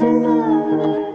Just